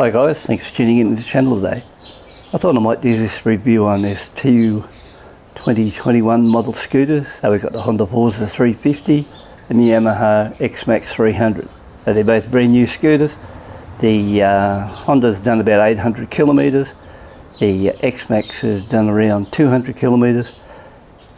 Hi guys, thanks for tuning in to the channel today. I thought I might do this review on this two 2021 model scooters. So we've got the Honda Forza 350 and the Yamaha X-Max 300. So they're both brand new scooters. The uh, Honda's done about 800 kilometres. The X-Max has done around 200 kilometres.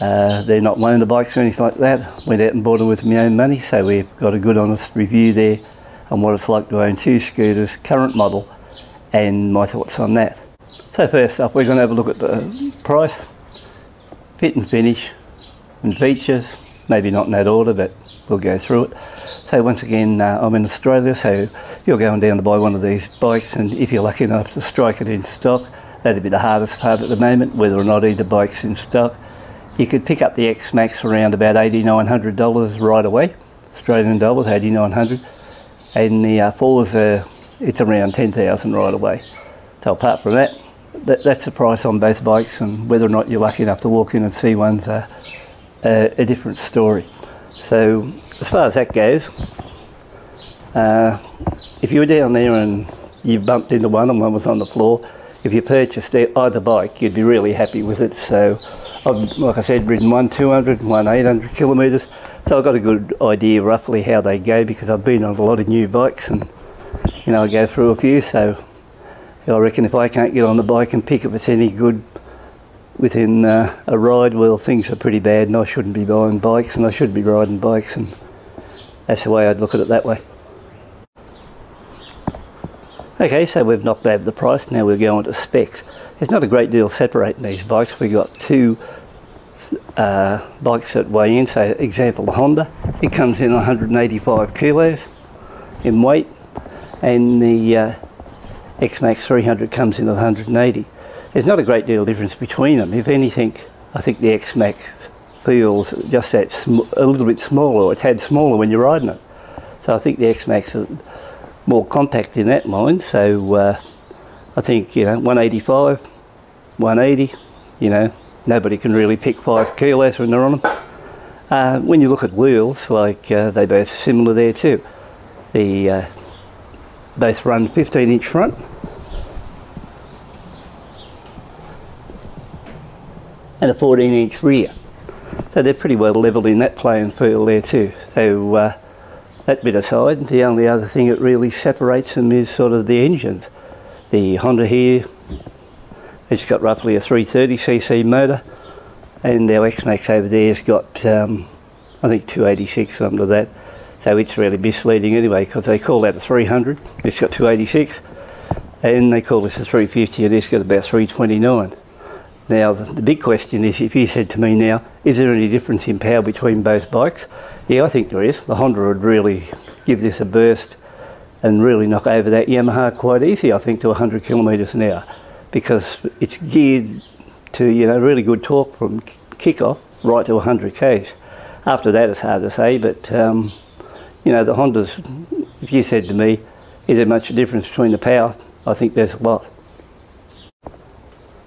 Uh, they're not motorbikes or anything like that. Went out and bought them with my own money, so we've got a good honest review there on what it's like to own two scooters, current model, and my thoughts on that. So first off, we're going to have a look at the price, fit and finish, and features. Maybe not in that order, but we'll go through it. So once again, uh, I'm in Australia, so if you're going down to buy one of these bikes, and if you're lucky enough to strike it in stock, that'd be the hardest part at the moment, whether or not either bike's in stock. You could pick up the X-Max around about $8,900 right away, Australian dollars, 8,900 and the uh, Forza, it's around 10,000 right away. So apart from that, that, that's the price on both bikes and whether or not you're lucky enough to walk in and see one's a, a, a different story. So as far as that goes, uh, if you were down there and you bumped into one and one was on the floor, if you purchased either bike, you'd be really happy with it. So I've, like I said, ridden one 200, one 800 kilometres. So I've got a good idea roughly how they go because I've been on a lot of new bikes and, you know, I go through a few. So I reckon if I can't get on the bike and pick if it's any good within uh, a ride, well, things are pretty bad and I shouldn't be buying bikes and I should be riding bikes and that's the way I'd look at it that way. Okay, so we've knocked over the price, now we'll go on to specs. There's not a great deal separating these bikes. We've got two uh, bikes that weigh in, so example the Honda, it comes in 185 kilos in weight and the uh, X-Max 300 comes in at 180. There's not a great deal of difference between them. If anything, I think the X-Max feels just that a little bit smaller, or a tad smaller when you're riding it. So I think the X-Max more compact in that mine. So uh, I think, you know, 185, 180, you know, nobody can really pick five kilos when they're on them. Uh, when you look at wheels, like uh, they both similar there too. The uh, both run 15 inch front. And a 14 inch rear. So they're pretty well level in that playing field there too. So uh, that bit aside, the only other thing that really separates them is sort of the engines. The Honda here, it's got roughly a 330cc motor and our X-Max over there has got um, I think 286 something like that so it's really misleading anyway because they call that a 300 it's got 286 and they call this a 350 and it's got about 329 now the, big question is if you said to me now is there any difference in power between both bikes yeah I think there is the Honda would really give this a burst and really knock over that Yamaha quite easy I think to 100 kilometres an hour because it's geared to you know really good torque from kickoff right to 100 k's. After that, it's hard to say, but um, you know the Hondas. If you said to me, "Is there much difference between the power?" I think there's a lot.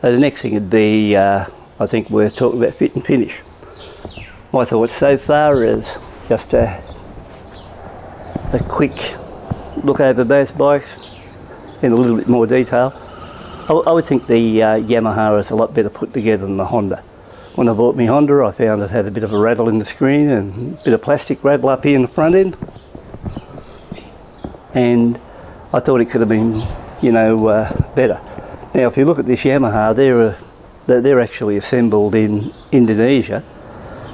So the next thing would be, uh, I think we're talking about fit and finish. My thoughts so far is just a, a quick look over both bikes in a little bit more detail. I, would think the uh, Yamaha is a lot better put together than the Honda. When I bought my Honda I found it had a bit of a rattle in the screen and a bit of plastic rattle up here in the front end. And I thought it could have been, you know, uh, better. Now if you look at this Yamaha, they're, uh, they're actually assembled in Indonesia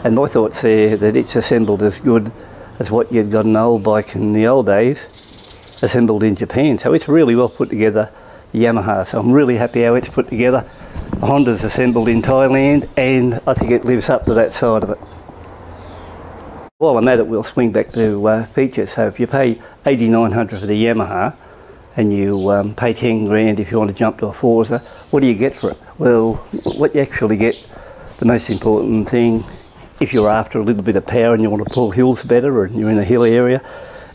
and my thoughts there that it's assembled as good as what you'd got an old bike in the old days assembled in Japan. So it's really well put together the Yamaha. So I'm really happy how it's put together. The Honda's assembled in Thailand and I think it lives up to that side of it. While I'm at it, we'll swing back to uh, features. So if you pay 8900 for the Yamaha and you um, pay 10 grand if you want to jump to a Forza, what do you get for it? Well, what you actually get, the most important thing, if you're after a little bit of power and you want to pull hills better and you're in a hill area,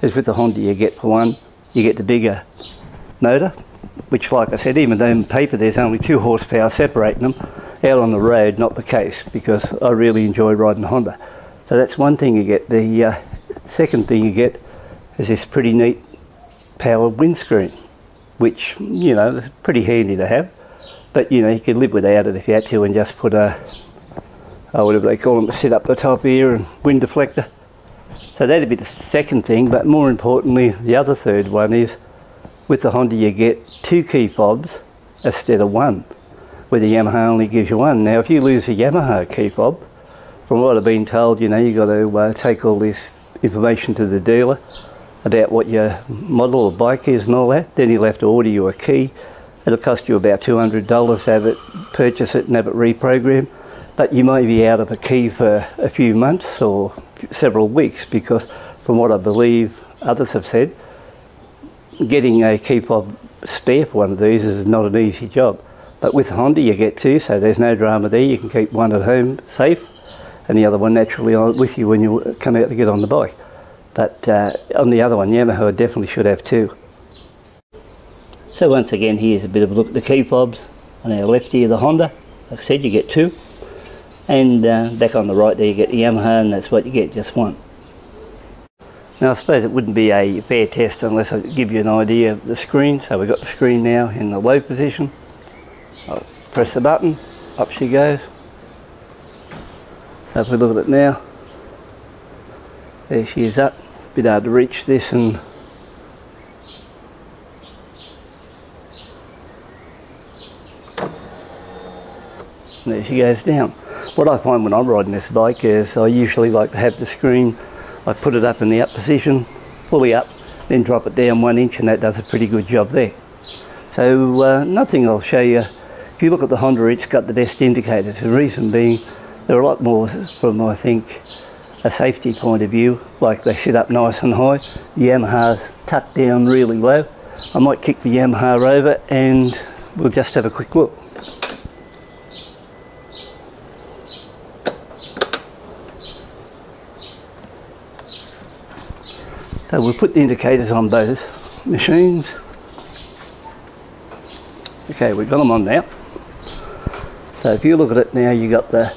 is with the Honda you get for one, you get the bigger motor, which like I said, even though in paper there's only two horsepower separating them, out on the road not the case because I really enjoy riding Honda. So that's one thing you get. The uh, second thing you get is this pretty neat powered windscreen. which, you know, is pretty handy to have. But, you know, you could live without it if you had to and just put a, oh, whatever they call them, sit up the top here and wind deflector. So that'd be the second thing, but more importantly, the other third one is with the Honda you get two key fobs instead of one, where the Yamaha only gives you one. Now if you lose a Yamaha key fob, from what I've been told, you know, you've got to uh, take all this information to the dealer about what your model of bike is and all that. Then you'll have to order you a key. It'll cost you about $200 to have it, purchase it and have it reprogrammed. But you may be out of a key for a few months or several weeks because from what I believe others have said, getting a key fob spare for one of these is not an easy job. But with Honda you get two, so there's no drama there. You can keep one at home safe and the other one naturally on with you when you come out to get on the bike. But uh, on the other one, Yamaha definitely should have two. So once again, here's a bit of a look at the key fobs. On our left here, the Honda. Like I said, you get two. And uh, back on the right there, you get the Yamaha, and that's what you get, just one. Now I suppose it wouldn't be a fair test unless I give you an idea of the screen. So we've got the screen now in the low position. I'll press the button, up she goes. So if we look at it now, there she is up. Bit hard to reach this and there she goes down. What I find when I'm riding this bike is I usually like to have the screen, I put it up in the up position, fully up, then drop it down one inch and that does a pretty good job there. So uh, nothing I'll show you. If you look at the Honda, it's got the best indicators. The reason being, there are a lot more from, I think, a safety point of view, like they sit up nice and high. The Yamaha's tucked down really low. I might kick the Yamaha over and we'll just have a quick look. So we'll put the indicators on both machines. Okay, we've got them on now. So if you look at it now, you've got the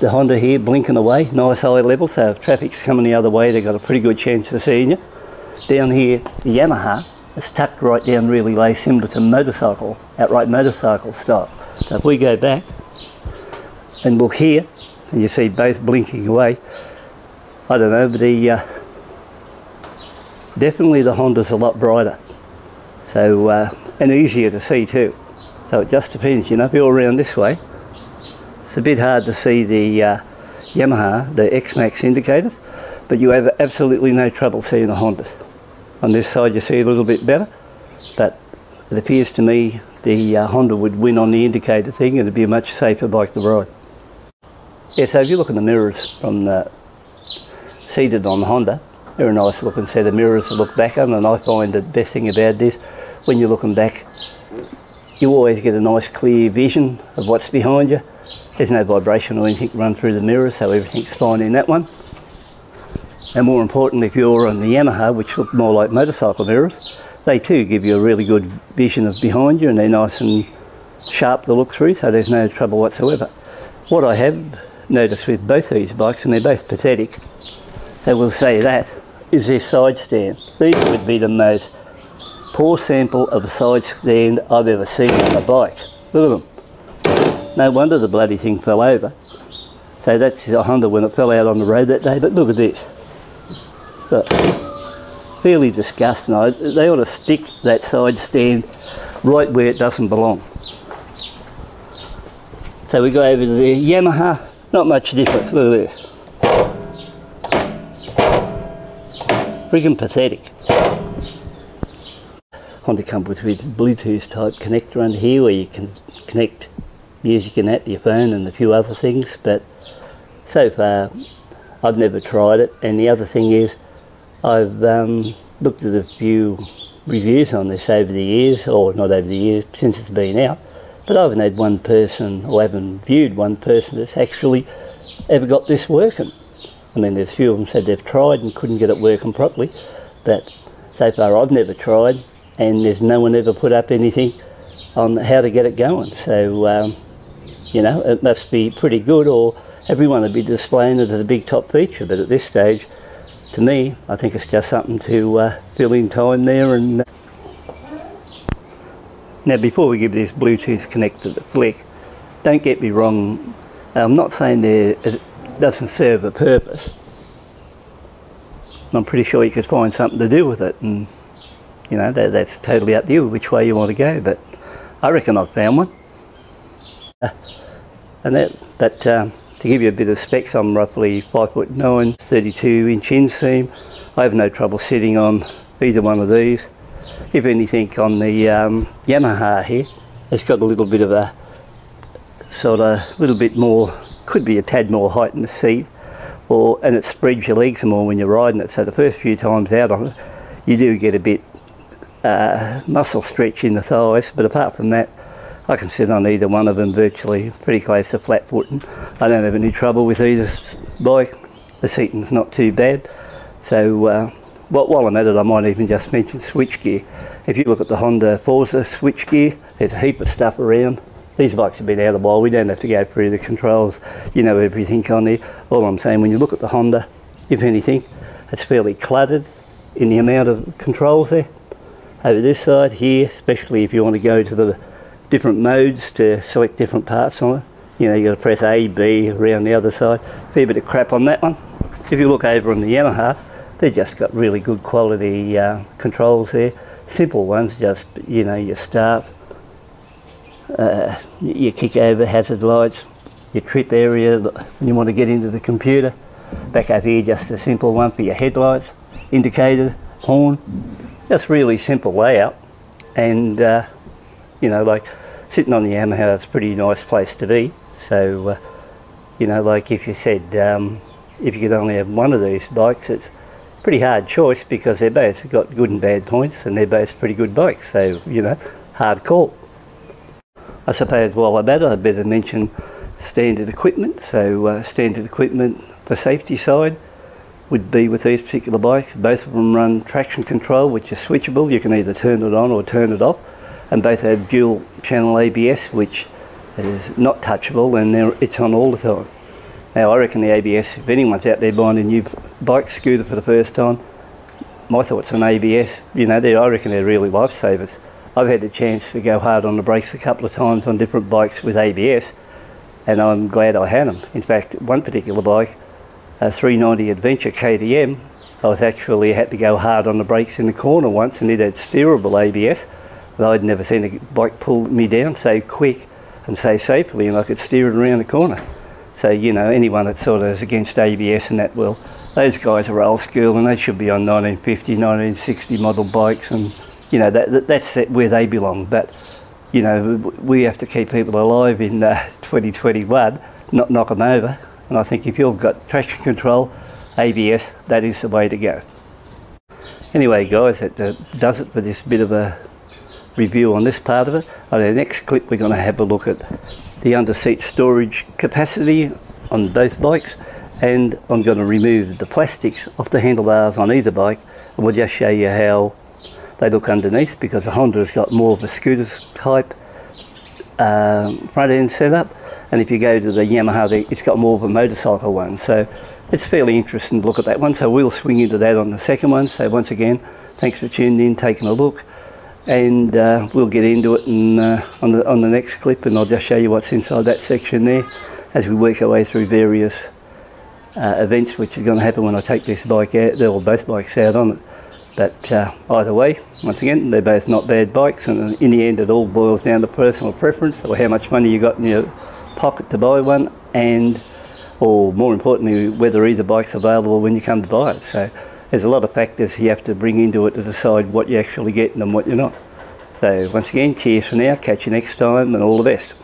the Honda here blinking away, nice high level, so if traffic's coming the other way, they've got a pretty good chance of seeing you. Down here, the Yamaha is tucked right down really low, similar to motorcycle, outright motorcycle style. So if we go back and look here, and you see both blinking away, I don't know, but the uh, definitely the Honda's a lot brighter. So, uh, and easier to see too. So it just depends, you know, if you're around this way, it's a bit hard to see the uh, Yamaha, the X-Max indicators, but you have absolutely no trouble seeing the Hondas. On this side you see a little bit better, but it appears to me the uh, Honda would win on the indicator thing and it'd be a much safer bike to ride. Yeah, so if you look in the mirrors from the seated on the Honda, they're a nice looking set of mirrors to look back on and I find the best thing about this, when you're looking back, you always get a nice clear vision of what's behind you there's no vibration or anything run through the mirror, so everything's fine in that one. And more importantly, if you're on the Yamaha, which look more like motorcycle mirrors, they too give you a really good vision of behind you and they're nice and sharp to look through, so there's no trouble whatsoever. What I have noticed with both these bikes, and they're both pathetic, so we'll say that, is their side stand. These would be the most poor sample of a side stand I've ever seen on a bike. Look at them. No wonder the bloody thing fell over. So that's a Honda when it fell out on the road that day. But look at this. Look, fairly disgusting. They ought to stick that side stand right where it doesn't belong. So we go over to the Yamaha. Not much difference. Look at this. Freaking pathetic. Honda comes with Bluetooth type connector under here where you can connect music and that your phone and a few other things, but so far I've never tried it. And the other thing is, I've um, looked at a few reviews on this over the years, or not over the years, since it's been out, but I haven't had one person, or haven't viewed one person that's actually ever got this working. I mean, there's a few of them said they've tried and couldn't get it working properly, but so far I've never tried, and there's no one ever put up anything on how to get it going. So um, you know, it must be pretty good or everyone would be displaying it as a big top feature. But at this stage, to me, I think it's just something to uh, fill in time there. And Now before we give this Bluetooth connector a flick, don't get me wrong, I'm not saying that it doesn't serve a purpose. I'm pretty sure you could find something to do with it and you know, that, that's totally up to you which way you want to go, but I reckon I've found one. And that, but um, to give you a bit of specs, I'm roughly 5 foot 9, 32 inch inseam. I have no trouble sitting on either one of these. If anything, on the um, Yamaha here, it's got a little bit of a sort of a little bit more, could be a tad more height in the seat, or and it spreads your legs more when you're riding it. So the first few times out on it, you do get a bit uh, muscle stretch in the thighs, but apart from that, I can sit on either one of them virtually pretty close to flat footing. I don't have any trouble with either bike. The seating's not too bad. So uh, while I'm at it, I might even just mention switchgear. If you look at the Honda Forza switchgear, there's a heap of stuff around. These bikes have been out a while. We don't have to go through the controls. You know everything on there. All I'm saying, when you look at the Honda, if anything, it's fairly cluttered in the amount of controls there. Over this side here, especially if you want to go to the different modes to select different parts on it. You know, you got to press A, B around the other side. Fair bit of crap on that one. If you look over on the Yamaha, they've just got really good quality uh, controls there. Simple ones, just, you know, your start, uh, your kick over hazard lights, your trip area when you want to get into the computer. Back over here, just a simple one for your headlights, indicator, horn. Just really simple layout. And, uh, you know, like sitting on the Yamaha, it's a pretty nice place to be. So, uh, you know, like if you said, um, if you could only have one of these bikes, it's pretty hard choice because they're both got good and bad points and they're both pretty good bikes. So, you know, hard call. I suppose while I'm at it, I'd better mention standard equipment. So, uh, standard equipment for safety side would be with these particular bikes. Both of them run traction control, which is switchable. You can either turn it on or turn it off. And both have dual channel ABS, which is not touchable and it's on all the time. Now I reckon the ABS, if anyone's out there buying a new bike scooter for the first time, my thoughts on ABS, you know, I reckon they're really lifesavers. I've had the chance to go hard on the brakes a couple of times on different bikes with ABS and I'm glad I had them. In fact, one particular bike, a 390 Adventure KTM, I was actually had to go hard on the brakes in the corner once and it had steerable ABS. But I'd never seen a bike pull me down so quick and so safely and I could steer it around the corner. So, you know, anyone that sort of is against ABS and that, well, those guys are old school and they should be on 1950, 1960 model bikes and, you know, that, that's where they belong. But, you know, we have to keep people alive in uh, 2021, not knock them over. And I think if you've got traction control, ABS, that is the way to go. Anyway, guys, that uh, does it for this bit of a review on this part of it. On the next clip, we're going to have a look at the under seat storage capacity on both bikes and I'm going to remove the plastics off the handlebars on either bike and we'll just show you how they look underneath because the Honda's got more of a scooter type um, front end setup and if you go to the Yamaha it's got more of a motorcycle one so it's fairly interesting to look at that one so we'll swing into that on the second one so once again thanks for tuning in taking a look and uh, we'll get into it in, uh, on, the, on the next clip and I'll just show you what's inside that section there as we work our way through various uh, events which are going to happen when I take this bike out, or both bikes out on it. But uh, either way, once again, they're both not bad bikes and in the end it all boils down to personal preference or how much money you got in your pocket to buy one and or more importantly whether either bike's available when you come to buy it. So there's a lot of factors you have to bring into it to decide what you're actually getting and what you're not. So once again, cheers for now, catch you next time and all the best.